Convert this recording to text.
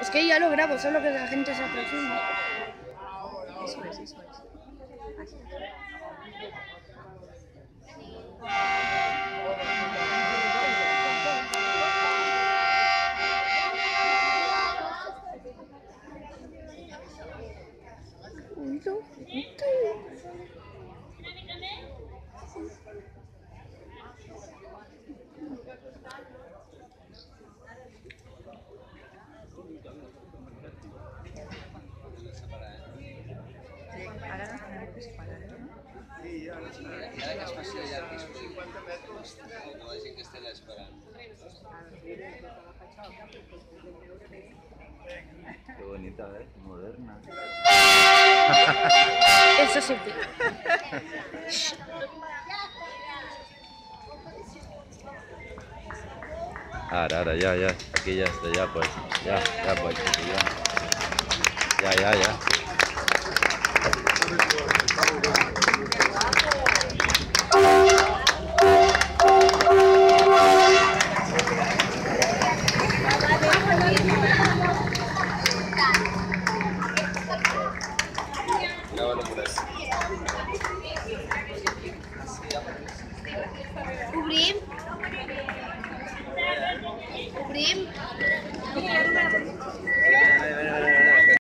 Es que ya lo grabo, solo que la gente se aproxima. Eso es. No tenim que separar, no? I ara que es faci llarg i s'ho tota la gent que està allà esperant. Qué bonita, ¿eh? Moderna. Eso sí. Ahora, ahora, ya, ya. Aquí ya está, ya pues. Ya, ya pues. Ya, ya, ya. ya. Ubrim. Ubrim.